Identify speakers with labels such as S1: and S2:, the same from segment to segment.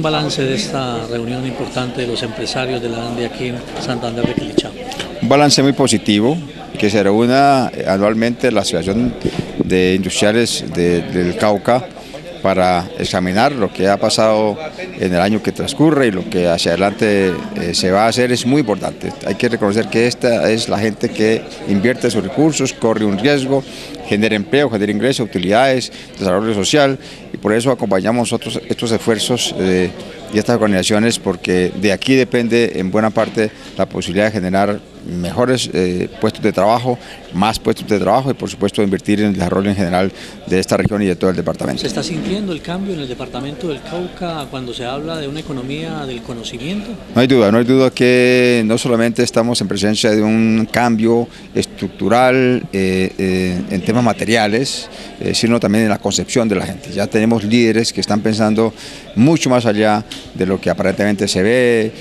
S1: Un balance de esta reunión importante de los empresarios de la ANDE aquí en Santander de Quilichao.
S2: Un balance muy positivo, que se reúna anualmente la Asociación de Industriales del Cauca para examinar lo que ha pasado en el año que transcurre y lo que hacia adelante eh, se va a hacer es muy importante. Hay que reconocer que esta es la gente que invierte sus recursos, corre un riesgo, genera empleo, genera ingresos, utilidades, desarrollo social y por eso acompañamos nosotros estos esfuerzos eh, y estas organizaciones porque de aquí depende en buena parte la posibilidad de generar mejores eh, puestos de trabajo, más puestos de trabajo y por supuesto invertir en el desarrollo en general de esta región y de todo el departamento.
S1: ¿Se está sintiendo el cambio en el departamento del Cauca cuando se habla de una economía del conocimiento?
S2: No hay duda, no hay duda que no solamente estamos en presencia de un cambio estructural eh, eh, en temas materiales, sino también en la concepción de la gente. Ya tenemos líderes que están pensando mucho más allá de lo que aparentemente se ve,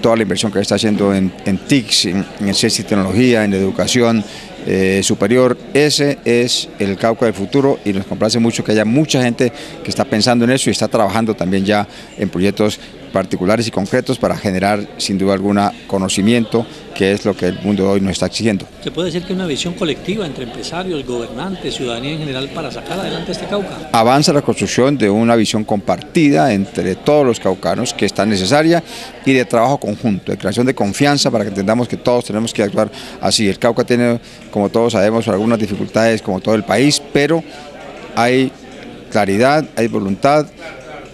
S2: toda la inversión que está haciendo en, en TICS, en, ciencia y tecnología, en educación eh, superior. Ese es el Cauca del futuro y nos complace mucho que haya mucha gente que está pensando en eso y está trabajando también ya en proyectos particulares y concretos para generar sin duda alguna conocimiento, que es lo que el mundo hoy nos está exigiendo.
S1: ¿Se puede decir que una visión colectiva entre empresarios, gobernantes, ciudadanía en general para sacar adelante este Cauca?
S2: Avanza la construcción de una visión compartida entre todos los caucanos que está necesaria y de trabajo conjunto, de creación de confianza para que entendamos que todos tenemos que actuar así. El Cauca tiene, como todos sabemos, algunas dificultades como todo el país, pero hay claridad, hay voluntad,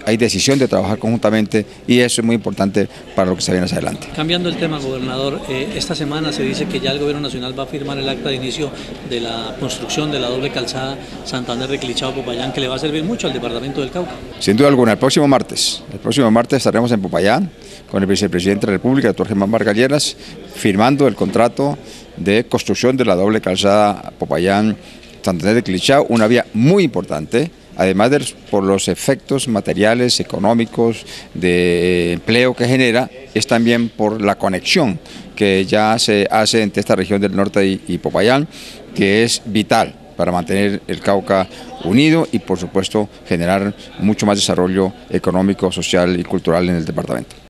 S2: hay decisión de trabajar conjuntamente y eso es muy importante para lo que se viene hacia adelante.
S1: Cambiando el tema, gobernador, eh, esta semana se dice que ya el gobierno nacional va a firmar el acta de inicio de la construcción de la doble calzada Santander de Clichao Popayán, que le va a servir mucho al departamento del Cauca.
S2: Sin duda alguna, el próximo martes, el próximo martes estaremos en Popayán con el vicepresidente de la República, doctor Germán Vargalleras, firmando el contrato de construcción de la doble calzada Popayán Santander de Clichao, una vía muy importante además de por los efectos materiales, económicos, de empleo que genera, es también por la conexión que ya se hace entre esta región del norte y, Popayán, que es vital para mantener el Cauca unido y por supuesto generar mucho más desarrollo económico, social y cultural en el departamento.